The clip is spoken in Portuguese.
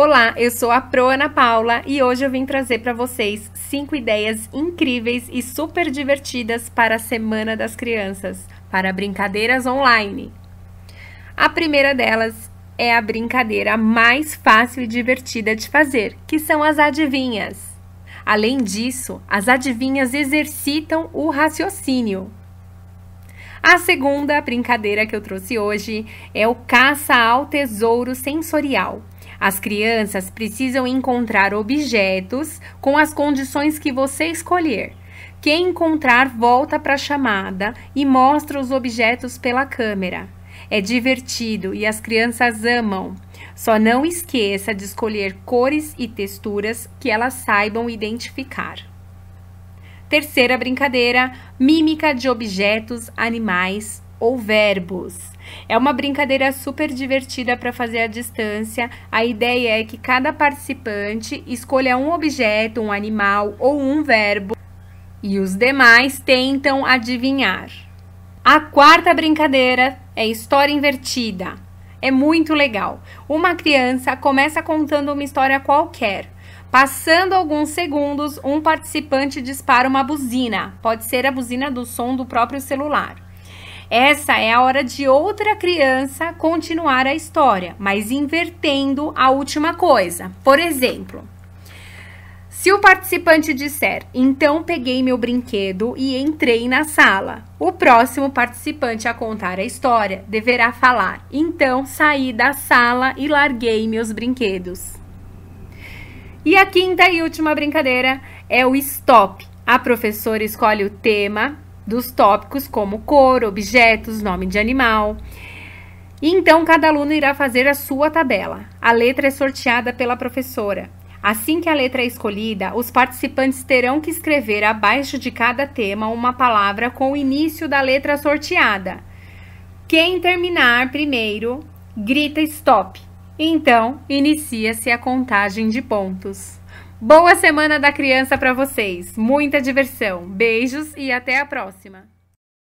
Olá, eu sou a Pro Ana Paula e hoje eu vim trazer para vocês cinco ideias incríveis e super divertidas para a Semana das Crianças, para brincadeiras online. A primeira delas é a brincadeira mais fácil e divertida de fazer, que são as adivinhas. Além disso, as adivinhas exercitam o raciocínio. A segunda brincadeira que eu trouxe hoje é o caça ao tesouro sensorial. As crianças precisam encontrar objetos com as condições que você escolher. Quem encontrar volta para a chamada e mostra os objetos pela câmera. É divertido e as crianças amam. Só não esqueça de escolher cores e texturas que elas saibam identificar. Terceira brincadeira: mímica de objetos, animais ou verbos. É uma brincadeira super divertida para fazer à distância. A ideia é que cada participante escolha um objeto, um animal ou um verbo e os demais tentam adivinhar. A quarta brincadeira é história invertida. É muito legal. Uma criança começa contando uma história qualquer. Passando alguns segundos, um participante dispara uma buzina. Pode ser a buzina do som do próprio celular. Essa é a hora de outra criança continuar a história, mas invertendo a última coisa. Por exemplo, se o participante disser, então peguei meu brinquedo e entrei na sala, o próximo participante a contar a história deverá falar, então saí da sala e larguei meus brinquedos. E a quinta e última brincadeira é o stop. A professora escolhe o tema dos tópicos como cor, objetos, nome de animal. Então cada aluno irá fazer a sua tabela. A letra é sorteada pela professora. Assim que a letra é escolhida, os participantes terão que escrever abaixo de cada tema uma palavra com o início da letra sorteada. Quem terminar primeiro grita stop. Então, inicia-se a contagem de pontos. Boa semana da criança para vocês. Muita diversão. Beijos e até a próxima.